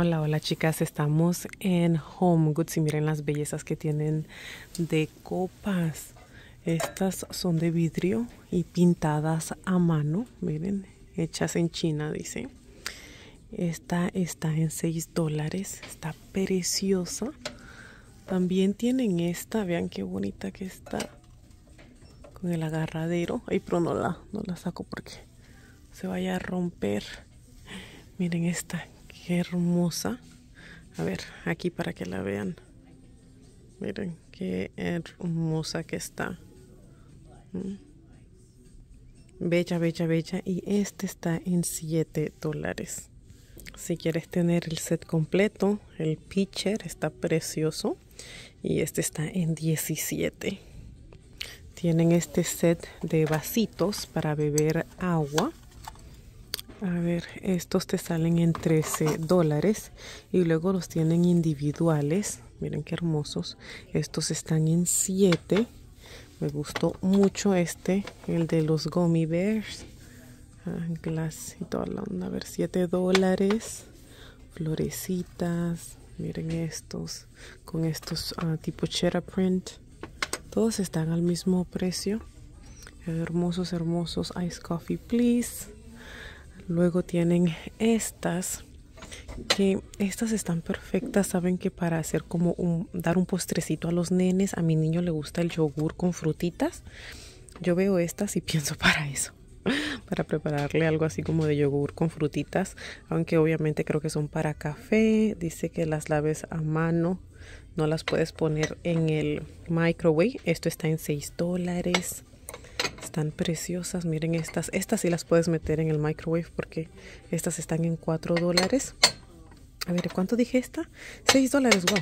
Hola, hola chicas, estamos en Home Goods y miren las bellezas que tienen de copas. Estas son de vidrio y pintadas a mano, miren, hechas en China, dice. Esta está en 6 dólares, está preciosa. También tienen esta, vean qué bonita que está con el agarradero. Ay, pero no la, no la saco porque se vaya a romper. Miren esta, qué hermosa. A ver, aquí para que la vean. Miren qué hermosa que está. Mm. Bella, bella, bella. Y este está en 7 dólares. Si quieres tener el set completo, el pitcher está precioso. Y este está en 17. Tienen este set de vasitos para beber agua. A ver, estos te salen en 13 dólares y luego los tienen individuales. Miren qué hermosos. Estos están en 7. Me gustó mucho este, el de los gummy bears. Ah, glass y toda la onda. A ver, 7 dólares. Florecitas. Miren estos. Con estos uh, tipo cheddar print. Todos están al mismo precio. Hermosos, hermosos. Ice coffee, please. Luego tienen estas. Que estas están perfectas. Saben que para hacer como un, dar un postrecito a los nenes. A mi niño le gusta el yogur con frutitas. Yo veo estas y pienso para eso para prepararle algo así como de yogur con frutitas, aunque obviamente creo que son para café. Dice que las laves a mano no las puedes poner en el microwave. Esto está en 6 dólares. Están preciosas. Miren estas. Estas sí las puedes meter en el microwave porque estas están en 4 dólares. A ver, ¿cuánto dije esta? 6 dólares. Wow.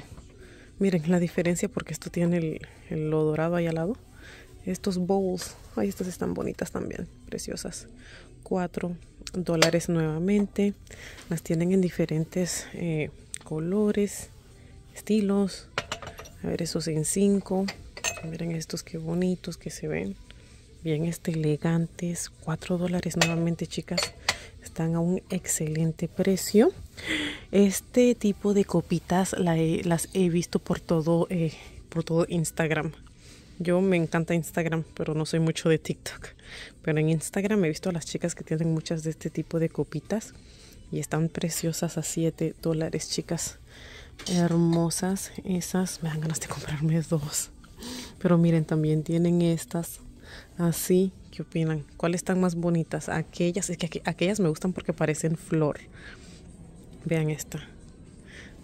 Miren la diferencia porque esto tiene el, lo dorado ahí al lado. Estos bowls. Ay, estas están bonitas también. Preciosas. 4 dólares nuevamente. Las tienen en diferentes eh, colores estilos. A ver, esos en 5. Miren estos qué bonitos que se ven. Bien este elegantes. 4 dólares nuevamente, chicas. Están a un excelente precio. Este tipo de copitas las he visto por todo, eh, por todo Instagram. Yo me encanta Instagram, pero no soy mucho de TikTok. Pero en Instagram he visto a las chicas que tienen muchas de este tipo de copitas. Y están preciosas a 7 dólares, chicas hermosas esas me dan ganas de comprarme dos pero miren también tienen estas así qué opinan cuáles están más bonitas aquellas es que aquellas me gustan porque parecen flor. Vean esta.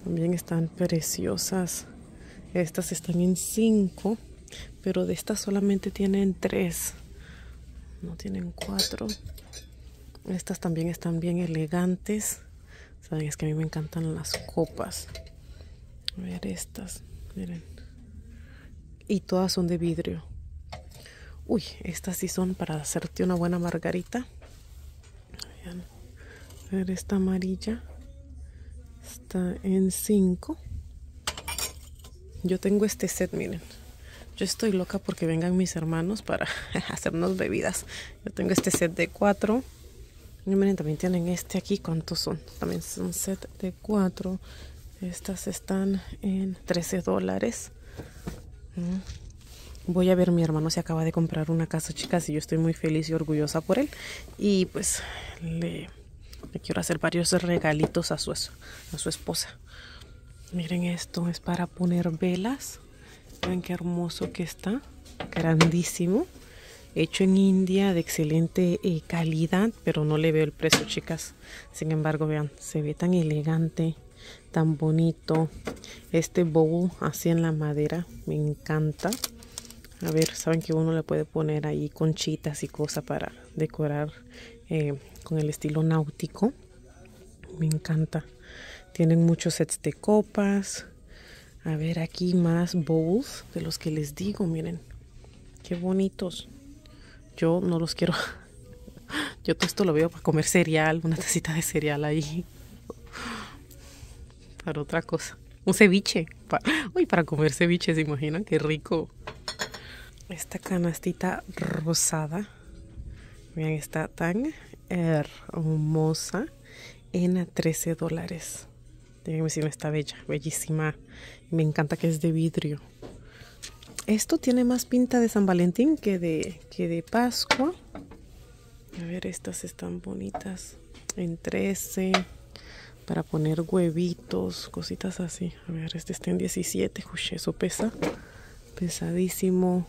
También están preciosas. Estas están en 5 pero de estas solamente tienen 3 no tienen 4 estas también están bien elegantes. Saben es que a mí me encantan las copas. A ver estas, miren. Y todas son de vidrio. Uy, estas sí son para hacerte una buena margarita. A ver esta amarilla. Está en 5. Yo tengo este set, miren. Yo estoy loca porque vengan mis hermanos para hacernos bebidas. Yo tengo este set de 4. Miren, también tienen este aquí. ¿Cuántos son? También es un set de 4. Estas están en 13 dólares. Mm. Voy a ver, mi hermano se acaba de comprar una casa, chicas, y yo estoy muy feliz y orgullosa por él. Y pues le, quiero hacer varios regalitos a su, a su esposa. Miren esto, es para poner velas. Ven qué hermoso que está. Grandísimo. Hecho en India de excelente eh, calidad, pero no le veo el precio, chicas. Sin embargo, vean, se ve tan elegante tan bonito este bowl así en la madera me encanta a ver saben que uno le puede poner ahí conchitas y cosas para decorar eh, con el estilo náutico me encanta tienen muchos sets de copas a ver aquí más bowls de los que les digo miren qué bonitos yo no los quiero yo todo esto lo veo para comer cereal una tacita de cereal ahí para otra cosa. Un ceviche. uy, para comer ceviche, ¿se imaginan? Qué rico. Esta canastita rosada. Miren, está tan hermosa en 13 dólares. Déjenme decir, está bella, bellísima. Me encanta que es de vidrio. Esto tiene más pinta de San Valentín que de, que de Pascua. A ver, estas están bonitas. En 13. Para poner huevitos, cositas así. A ver, este está en 17. Uy, eso pesa. Pesadísimo.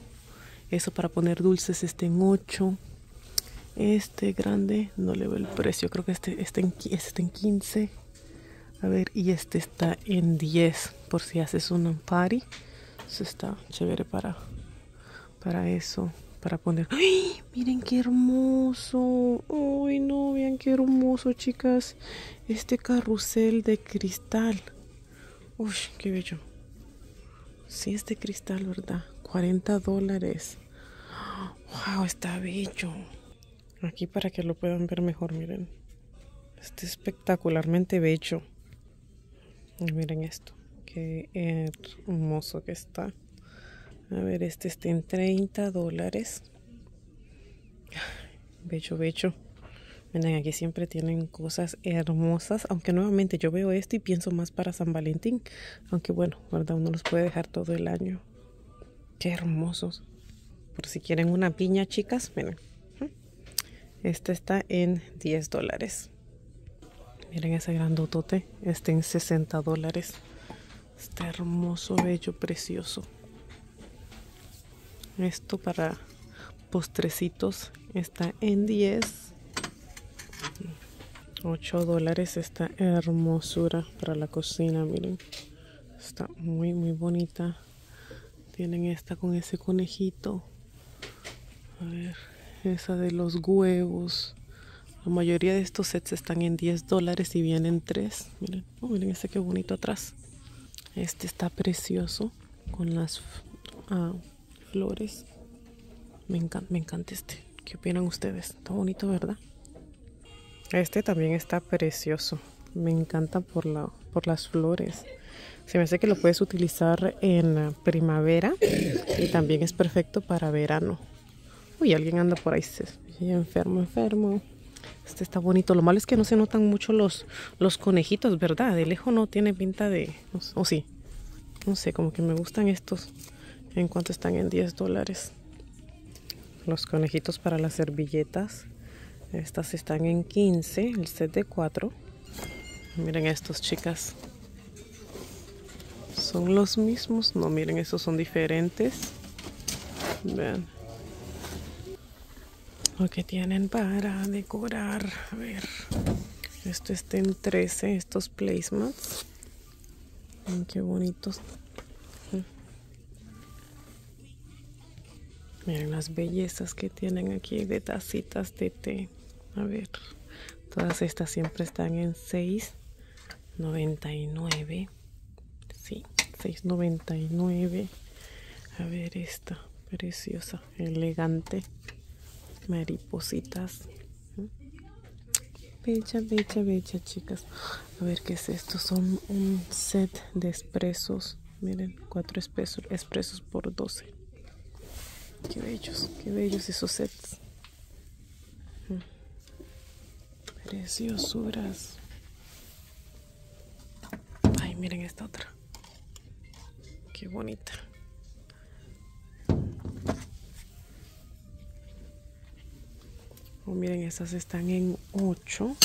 Eso para poner dulces está en 8. Este grande, no le veo el precio. Creo que este está en, este en 15. A ver, y este está en 10. Por si haces un party. Eso está chévere para, para eso. Para poner. ¡Ay! Miren qué hermoso. ¡Ay, no! Vean qué hermoso, chicas. Este carrusel de cristal. Uy, qué bello. Sí, es de cristal, ¿verdad? 40 dólares. ¡Wow! Está bello. Aquí para que lo puedan ver mejor, miren. Está espectacularmente bello. Miren esto. Qué hermoso que está. A ver, este está en 30 dólares. Bello, bello. Miren, aquí siempre tienen cosas hermosas. Aunque nuevamente yo veo esto y pienso más para San Valentín. Aunque bueno, ¿verdad? Uno los puede dejar todo el año. Hermosos. Por si quieren una piña, chicas, miren. Este está en 10 dólares. Miren ese grandotote. Este en 60 dólares. Está hermoso, bello, precioso. Esto para postrecitos está en 10. 8 dólares esta hermosura para la cocina. Miren. Está muy, muy bonita. Tienen esta con ese conejito. A ver esa de los huevos. La mayoría de estos sets están en 10 dólares y vienen 3. Miren, oh, miren ese qué bonito atrás. Este está precioso con las ah, flores. Me encanta, me encanta este. ¿Qué opinan ustedes? Está bonito, ¿verdad? Este también está precioso. Me encanta por, la, por las flores. Se me hace que lo puedes utilizar en primavera y también es perfecto para verano. Uy, alguien anda por ahí enfermo, enfermo. Este está bonito. Lo malo es que no se notan mucho los, los conejitos, ¿verdad? De lejos no tiene pinta de... O sí. No sé, como que me gustan estos. En cuanto están en 10 dólares. Los conejitos para las servilletas. Estas están en 15. El set de 4. Miren estos, chicas. ¿Son los mismos? No, miren, estos son diferentes. Vean lo que tienen para decorar. A ver, esto está en 13, estos placemats. Miren qué bonitos. Miren las bellezas que tienen aquí de tacitas de té. A ver, todas estas siempre están en 6.99. Sí, 6.99. A ver esta, preciosa, elegante maripositas. Bella, bella, bella, chicas. A ver qué es esto. Son un set de expresos. Miren, cuatro expresos, expresos por 12. Qué bellos, qué bellos esos sets. Preciosuras. Miren esta otra. Qué bonita. Oh, miren, estas están en 8.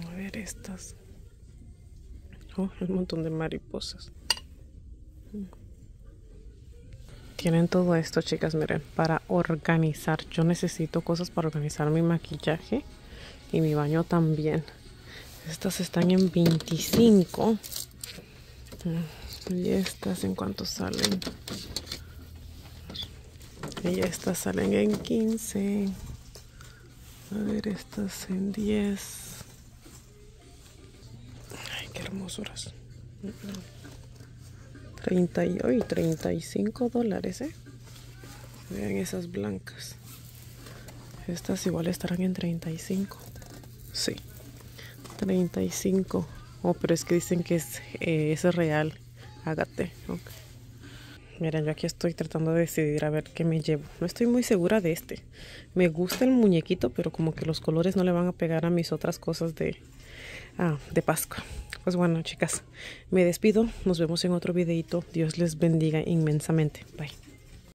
A ver estas. Oh, un montón de mariposas. Tienen todo esto, chicas, miren, para organizar. Yo necesito cosas para organizar mi maquillaje y mi baño también. Estas están en 25. Y estas en cuánto salen. Y estas salen en 15. A ver, estas en 10. Ay, qué hermosuras. 30 y hoy 35 dólares, ¿eh? Vean esas blancas. Estas igual estarán en 35. Sí. 35. Oh, pero es que dicen que es, eh, real. Hágate. Okay. Miren, yo aquí estoy tratando de decidir a ver qué me llevo. No estoy muy segura de este. Me gusta el muñequito, pero como que los colores no le van a pegar a mis otras cosas de ah, de Pascua. Pues bueno, chicas, me despido. Nos vemos en otro videito. Dios les bendiga inmensamente. Bye.